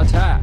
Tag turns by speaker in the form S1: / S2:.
S1: Attack!